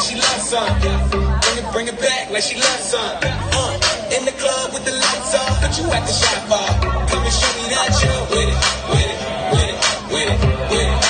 like she loves something. Bring it, bring it back like she loves something. Uh, in the club with the lights off, but you at the shop. Come and show me that you're with it, with it, with it, with it, with it.